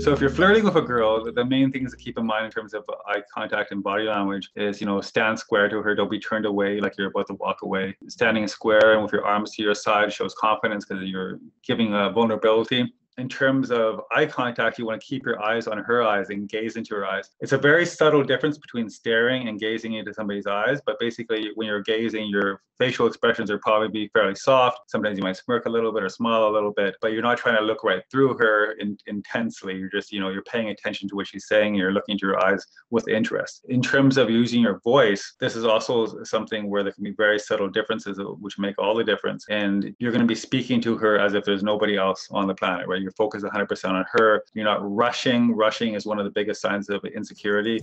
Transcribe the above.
So if you're flirting with a girl, the main things to keep in mind in terms of eye contact and body language is, you know, stand square to her. Don't be turned away like you're about to walk away. Standing square and with your arms to your side shows confidence because you're giving a vulnerability in terms of eye contact, you want to keep your eyes on her eyes and gaze into her eyes. It's a very subtle difference between staring and gazing into somebody's eyes. But basically, when you're gazing, your facial expressions are probably be fairly soft. Sometimes you might smirk a little bit or smile a little bit, but you're not trying to look right through her in, intensely. You're just, you know, you're paying attention to what she's saying. You're looking into her eyes with interest. In terms of using your voice, this is also something where there can be very subtle differences, uh, which make all the difference. And you're going to be speaking to her as if there's nobody else on the planet, right? You're you're focused 100% on her. You're not rushing. Rushing is one of the biggest signs of insecurity.